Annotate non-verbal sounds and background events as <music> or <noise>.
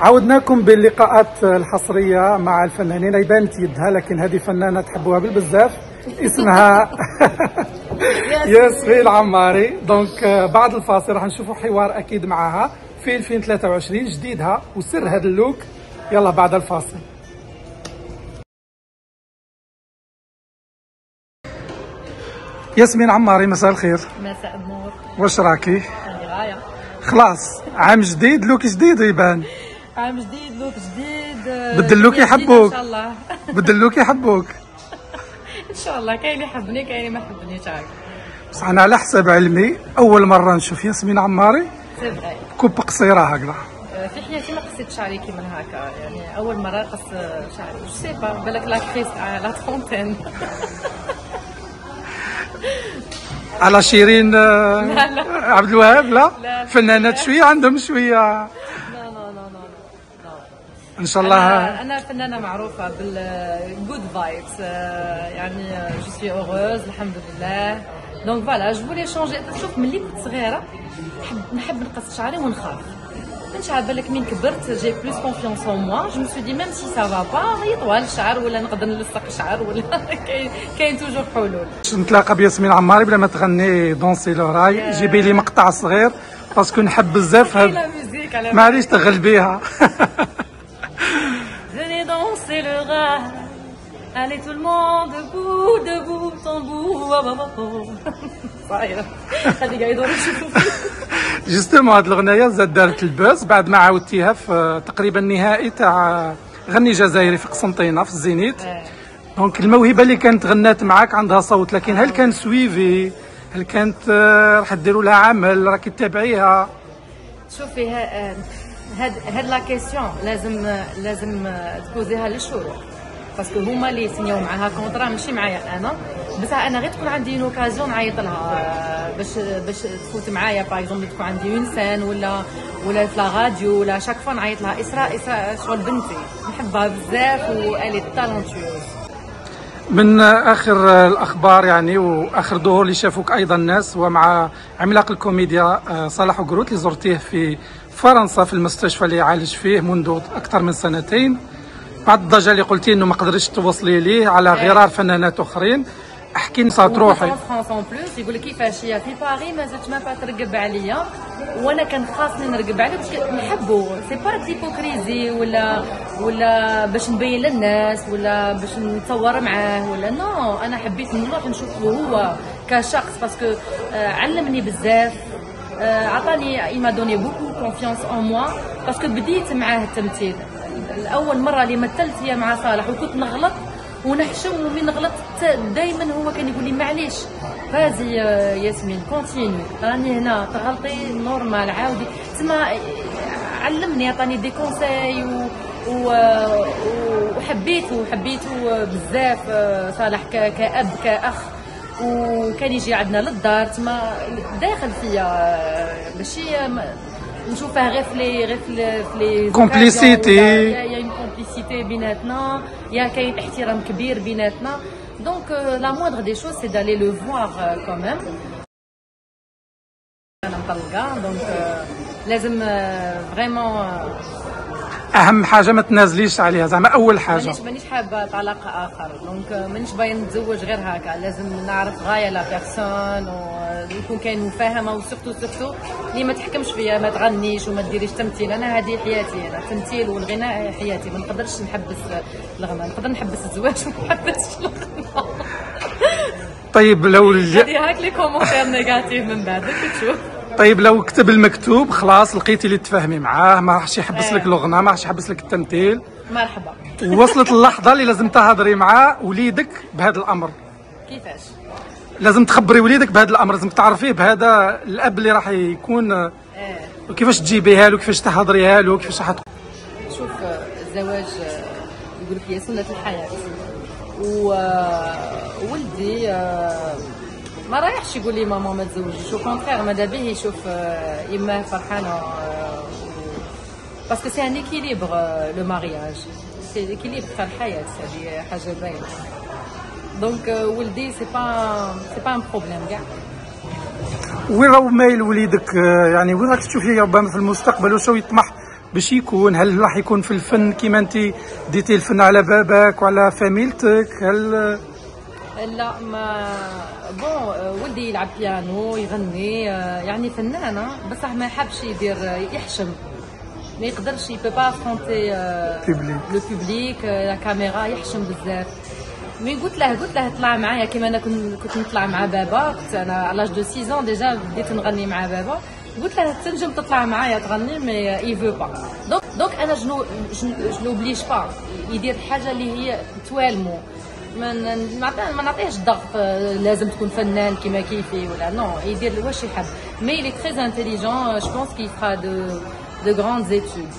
عودناكم باللقاءات الحصرية مع الفنانين. يبان يدها لكن هذه فنانة تحبوها بالبزاف اسمها <laughs> ياسمين. العماري. donc بعد الفاصل راح نشوفوا حوار أكيد معها في 2023 جديدها وسر هذا ال look. يلا بعد الفاصل. ياسمين عماري مساء الخير. مساء النور. واش راكي؟ غاية. خلاص عام جديد look جديد يبان. عام جديد look جديد بدلوك يحبوك. إن شاء الله. <laughs> بدلوك يحبوك. <laughs> إن شاء الله كاين اللي يحبني كاين اللي ما يحبنيش هاك بس أنا على حسب علمي أول مرة نشوف ياسمين عماري coupe قصيرة هكذا. في حياتي ما قصيت شعري كيما هكا يعني أول مرة قص شعري. je sais pas بالك la crise la trentaine <laughs> على شيرين آه، لا، لا. عبد الوهاب لا؟ لا. فنانات شوية عندهم شوية. ان شاء الله أنا أنا فنانة معروفة بال good vibes يعني je suis heureuse الحمد لله donc voilà je voulais changer شوف ملي كنت صغيرة نحب نحب نقص شعري ونخاف. مش عارفه بالك من كبرت j'ai plus confiance en moi je me dis même si ça va pas يطول الشعر ولا نقدر نلصق الشعر ولا <laughs> كاين كاين toujours حلول. نتلاقى بياسمين عماري بلا ما تغني danser le raï جيبي لي مقطع صغير parce que نحب بزاف هاد على معليش تغلبيها. <laughs> danser le raï. Allez tout le monde debout, debout, tambour. قاعد يدور يشوفوا justement هاد الأغنية زاد دارت ال buzz بعد ما عاودتيها في تقريبا النهائي تاع غني جزائري في قسنطينة في ال Zénith. donc الموهبة اللي كانت غنات معاك عندها صوت لكن هل كان suivi؟ هل كانت آه، راح ديروا لها عمل؟ راكي تتابعيها؟ شوفي هاد هاد la question لازم لازم تبوزيها للشروق. parce que هما اللي سنيو معاها contrat ماشي معايا أنا. بصح أنا غير تكون عندي occasion نعيط لها باش باش تفوت معايا par exemple تكون عندي en scène ولا ولا في راديو ولا chaque fois نعيط لها. اسراء اسراء شغل بنتي. نحبها بزاف والي talentueuse من آخر الأخبار يعني وآخر ظهور اللي شافوك أيضا الناس ومع عملاق الكوميديا آه، صلاح قروت اللي زرتيه في فرنسا في المستشفى اللي يعالج فيه منذ أكثر من سنتين. بعد الضجه اللي قلتي إنه ما قدرتش توصلي ليه على غرار فنانات أخرين. احكي لنا فرانس en plus يقول لك كيفاش هي؟ في باري ما زلت ما ترقب عليا. وأنا كان خاصني نرقب عليه باش نحبه. c'est pas d'hypocrisie ولا ولا باش نبين للناس ولا باش نتصور معاه ولا non أنا حبيت نروح نشوفه هو كشخص parce que آه، علمني بزاف. عطاني il m'a donné beaucoup confiance en moi parce que بديت معاه التمثيل. الأول مرة اللي مثلت هي مع صالح وكنت نغلط ونحشم ومن غلطت دائما هو كان يقول لي معليش. vas-y يا ياسمين continue راني هنا تغلطي normal عاودي. تما علمني عطاني des conseils و و وحبيته حبيته بزاف صالح ك- كأب كأخ. وكان يجي عندنا للدار تما داخل فيا ماشي ما- نشوفه غير في لي غير في لي- Complicité. y a une complicité بيناتنا y a كاين احترام كبير بيناتنا donc la moindre des choses c'est d'aller le voir quand même أنا مطلقه donc لازم vraiment أهم حاجة ما تنازليش عليها زعما أول حاجة. مانيش مانيش حابه طلاق آخر. donc مانيش باين نتزوج غير هكا. لازم نعرف غاية la personne ويكون كاين مفاهمة و surtout surtout اللي ما تحكمش فيا ما تغنيش وما ديريش تمثيل. أنا هذه حياتي أنا التمثيل والغناء حياتي. ما نقدرش نحبس الغناء. نقدر نحبس الزواج وما نحبسش الغناء. طيب لو. هذه هاك les commentaires négatifs من بعد تشوف طيب لو كتب المكتوب خلاص لقيتي اللي تفاهمي معاه ما راحش يحبس لك الغنى ما راحش يحبس لك التمثيل. مرحبا. ووصلت اللحظة اللي لازم تهضري مع وليدك بهذا الأمر. كيفاش؟ لازم تخبري وليدك بهذا الأمر لازم تعرفيه بهذا الأب اللي راح يكون. آه كيفاش تجيبيها له؟ كيفاش تهضريها له؟ كيفاش راح شوف الزواج يقول لك هي سنة الحياة. وولدي ما رايحش يقول لي ماما ما تزوجيش au contraire ماذا به يشوف آه، يماه فرحانة آه، parce que c'est un équilibre le mariage c'est équilibre تاع الحياة هذه حاجة باينة. donc ولدي c'est pas c'est pas un problème كاع. وين راهو مايل وليدك؟ آه، يعني وين راك تشوفيه ربما في المستقبل؟ واش يطمح باش يكون؟ هل راح يكون في الفن كيما انت؟ ديتي الفن على باباك وعلى فاميلتك؟ هل لا mais bon ولدي يلعب بيانو يغني يعني فنانه بصح ما يحبش يدير يحشم. ما يقدرش il peut pas affronter le public la caméra يحشم بزاف. mais قلت له قلت له طلع معايا. كيما أنا كنت كنت نطلع مع بابا كنت أنا l'âge de 6 déjà بديت نغني مع بابا. قلت له تنجم تطلع معايا تغني mais il veut pas donc donc أنا je ne je ne l'oblige pas يدير حاجة اللي هي توالمو. ما نعطيهش ضغط لازم تكون فنان كيما كيفي ولا non يدير واش يحب mais est très intelligent je pense qu'il fera de de grandes études